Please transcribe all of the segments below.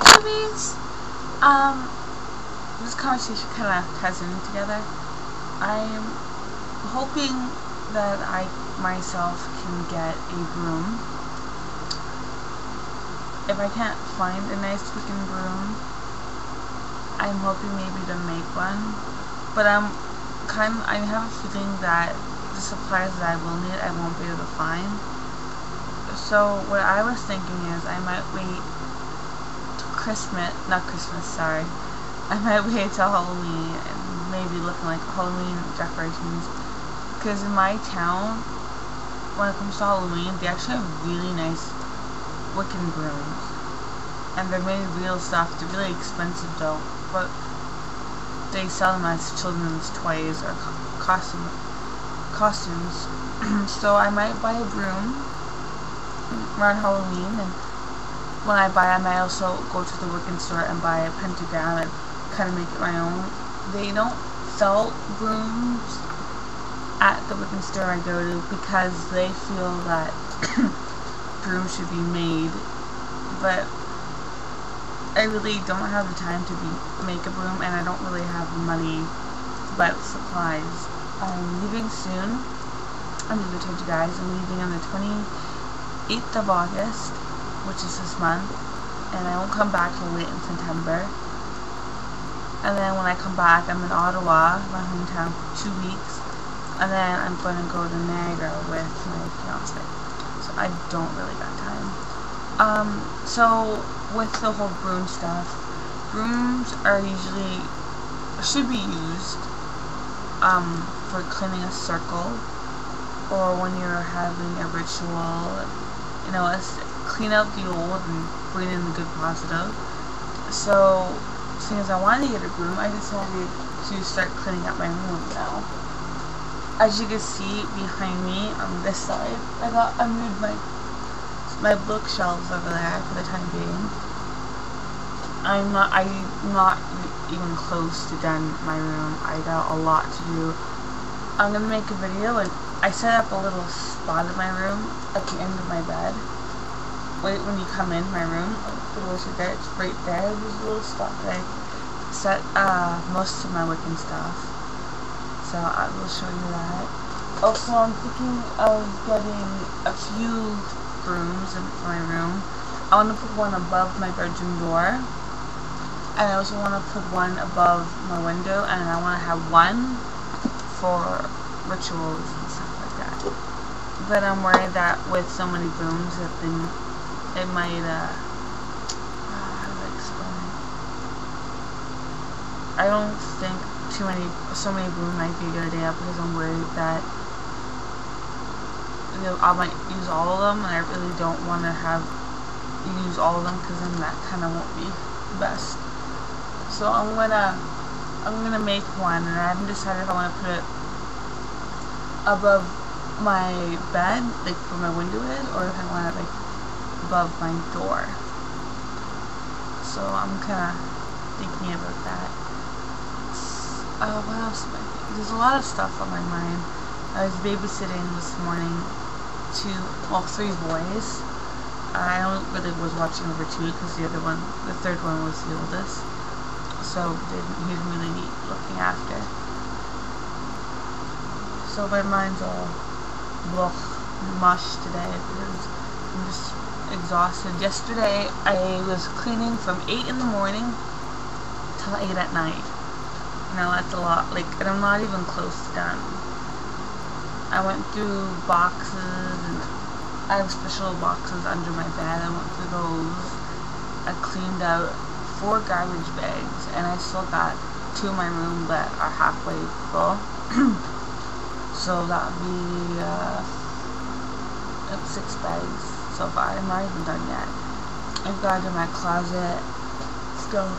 Tubies! Um, this conversation kind of ties in together. I'm hoping that I myself can get a broom. If I can't find a nice looking broom, I'm hoping maybe to make one. But I'm kind of, I have a feeling that the supplies that I will need I won't be able to find. So what I was thinking is I might wait Christmas, not Christmas, sorry. I might wait till Halloween and maybe looking like Halloween decorations. Because in my town, when it comes to Halloween, they actually have really nice Wiccan brooms. And they're made of real stuff. They're really expensive though. But they sell them as children's toys or costume, costumes. so I might buy a broom around Halloween and when I buy them, I also go to the Wiccan store and buy a pentagram and kind of make it my own. They don't sell brooms at the Wiccan store I go to because they feel that brooms should be made, but I really don't have the time to be make a broom, and I don't really have money buy supplies. I'm leaving soon. I'm going to you guys. I'm leaving on the 28th of August which is this month, and I won't come back till late in September. And then when I come back, I'm in Ottawa, my hometown, for two weeks, and then I'm going to go to Niagara with my fiance. So I don't really got time. Um, so with the whole broom stuff, brooms are usually should be used um, for cleaning a circle or when you're having a ritual, you know, a, clean out the old and bring in the good positive. So, seeing as I wanted to get a broom, I decided to start cleaning up my room now. As you can see behind me on this side, I got I moved my my bookshelves over there for the time being. I'm not I'm not even close to done my room. I got a lot to do. I'm gonna make a video and I set up a little spot in my room at the end of my bed wait when you come in my room, the are there, it's right there, there's a little spot that I set uh, most of my Wiccan stuff. So I will show you that. Also, I'm thinking of getting a few brooms in my room. I want to put one above my bedroom door. And I also want to put one above my window. And I want to have one for rituals and stuff like that. But I'm worried that with so many brooms it might, uh, how do I explain it? I don't think too many, so many brooms might be a good idea because I'm worried that you know, I might use all of them and I really don't want to have use all of them because then that kind of won't be the best. So I'm gonna, I'm gonna make one and I haven't decided if I want to put it above my bed, like where my window is, or if I want to like above my door. So I'm kind of thinking about that. Uh, what else? There's a lot of stuff on my mind. I was babysitting this morning two, well, three boys. I really was watching over two because the other one, the third one was the oldest. So he didn't really need looking after. So my mind's all blah, mush today because I'm just exhausted. Yesterday, I was cleaning from 8 in the morning till 8 at night. Now that's a lot, like, and I'm not even close to done. I went through boxes, and I have special boxes under my bed. I went through those. I cleaned out four garbage bags, and I still got two in my room that are halfway full. so that would be, uh, six bags so far. I'm not even done yet. I've got in my closet still.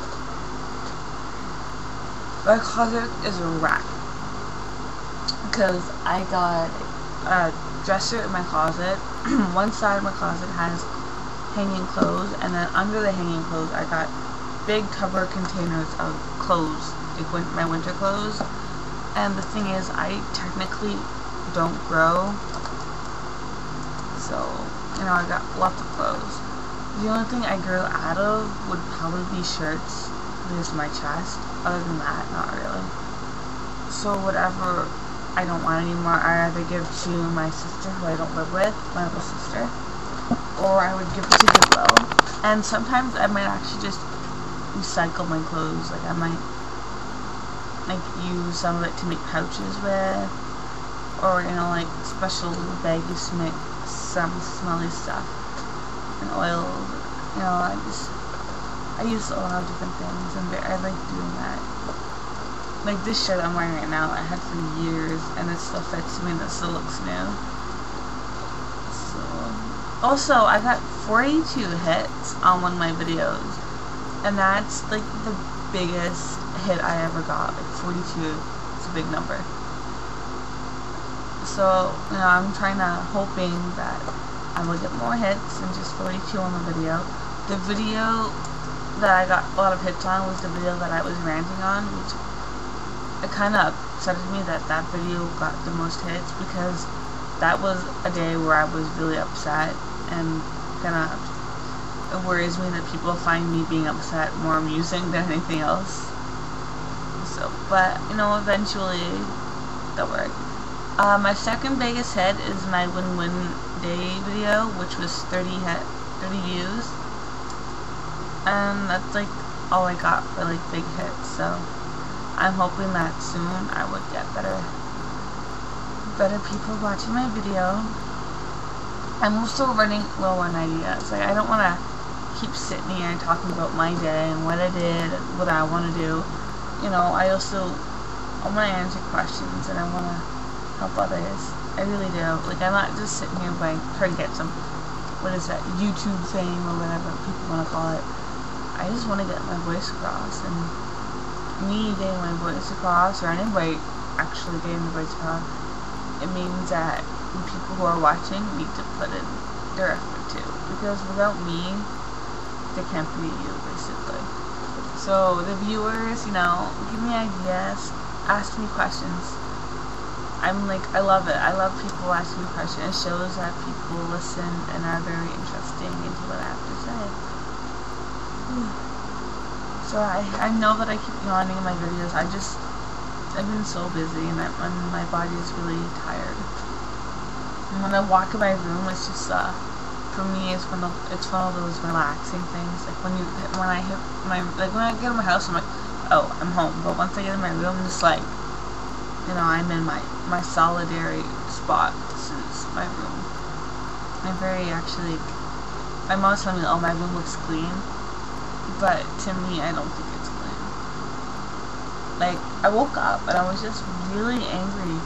My closet is a wreck. Because I got a dresser in my closet. One side of my closet has hanging clothes, and then under the hanging clothes, I got big cover containers of clothes, like my winter clothes. And the thing is, I technically don't grow, so you know, I got lots of clothes. The only thing I grew out of would probably be shirts. This my chest. Other than that, not really. So whatever I don't want anymore, I either give to my sister who I don't live with, my little sister, or I would give it to Goodwill. And sometimes I might actually just recycle my clothes. Like I might like use some of it to make pouches with, or you know like special baggies to make some smelly stuff and oils. You know I just I use a lot of different things and I like doing that. Like this shirt I'm wearing right now, I had for years, and it still fits me, and it still looks new. So, also, I got 42 hits on one of my videos, and that's like the biggest hit I ever got. Like 42, it's a big number. So, you know, I'm trying to, hoping that I will get more hits than just 42 on the video. The video that I got a lot of hits on was the video that I was ranting on, which it kind of upset me that that video got the most hits because that was a day where I was really upset and kind of it worries me that people find me being upset more amusing than anything else. So, but you know, eventually that worked. Uh, my second biggest hit is my win-win day video, which was 30 hit, 30 views, and that's like all I got for like big hits. So. I'm hoping that soon I would get better better people watching my video. I'm also running low on ideas. Like I don't want to keep sitting here and talking about my day and what I did and what I want to do. You know, I also I want to answer questions and I want to help others. I really do. Like I'm not just sitting here by trying to get some what is that YouTube fame or whatever people want to call it. I just want to get my voice across and me getting my voice across, or anybody actually getting the voice across, it means that people who are watching need to put in their effort too. Because without me, there can't be you, basically. So the viewers, you know, give me ideas, ask me questions. I'm like, I love it. I love people asking me questions. It shows that people listen and are very interesting into what I have to say. So I, I know that I keep yawning in my videos. I just, I've been so busy and, I, and my body is really tired. And when I walk in my room, it's just, uh, for me, it's one of, it's one of those relaxing things. Like when you, when I hit my, like when I get in my house, I'm like, oh, I'm home. But once I get in my room, I'm just like, you know, I'm in my, my solitary spot. This is my room. I'm very, actually, my mom's telling me, oh, my room looks clean but to me, I don't think it's clean. Like, I woke up and I was just really angry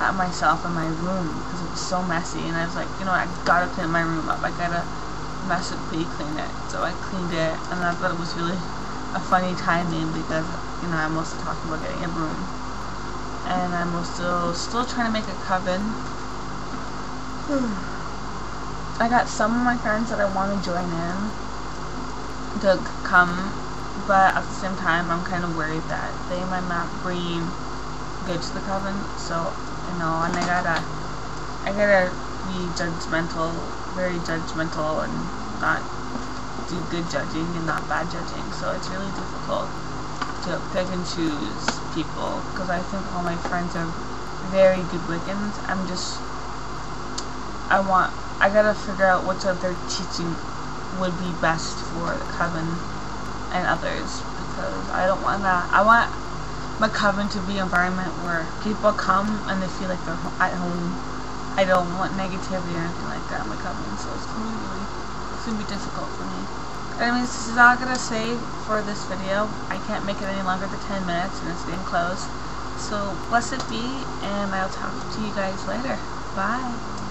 at myself in my room because it was so messy, and I was like, you know, I gotta clean my room up. I gotta massively clean it. So I cleaned it, and I thought it was really a funny timing because, you know, I'm also talking about getting a broom. And I'm also still trying to make a coven. I got some of my friends that I want to join in to come, but at the same time, I'm kind of worried that they might not bring good to the coven. So, you know, and I gotta, I gotta be judgmental, very judgmental, and not do good judging and not bad judging. So it's really difficult to pick and choose people because I think all my friends are very good Wiccans. I'm just, I want, I gotta figure out which of their teaching would be best for the coven and others because I don't want that. I want my coven to be an environment where people come and they feel like they're at home. I don't want negativity or anything like that in my coven, so it's gonna be really, it's gonna be difficult for me. Anyways, this is all gonna say for this video. I can't make it any longer than 10 minutes and it's getting close. So, blessed be, and I'll talk to you guys later. Bye.